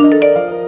Música